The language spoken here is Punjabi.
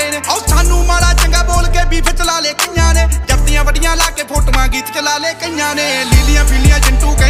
ਪੈਸੇ ਨੇ। ਉਹ ਸਾਨੂੰ ਮਾੜਾ ਚੰਗਾ ਬੋਲ ਕੇ ਵੀ ਚਲਾ ਲੈ ਕਈਆਂ ਨੇ। ਜੱਫੀਆਂ ਵੱਡੀਆਂ ਲਾ ਕੇ ਫੋਟੋਆਂ ਗੀਤ ਚਲਾ ਲੈ ਕਈਆਂ ਨੇ।